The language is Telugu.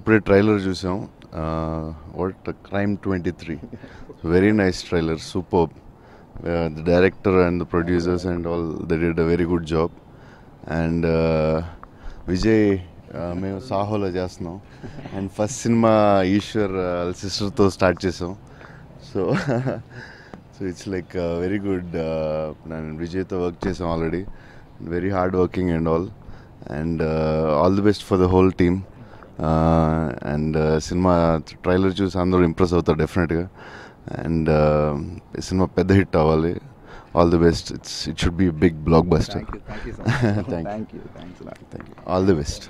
ఇప్పుడే ట్రైలర్ చూసాం. What crime twenty three very nice trailer super the director and the producers and all the did a very good job and Vijay మేము సాహోలో చేస్తున్నాం. అండ్ ఫస్ట్ సినిమా ఈశ్వర్ వాళ్ళ సిస్టర్తో స్టార్ట్ చేసాం. So so it's like very good నేను విజయ్తో వర్క్ చేసాం already very hard working and all and all the best for the whole team and cinema trailer చూసి అందరూ ఇంప్రెస్ అవుతారు డెఫినెట్గా. అండ్ సినిమా పెద్ద హిట్ అవ్వాలి. All the best it's it should be big blockbuster thank you all the best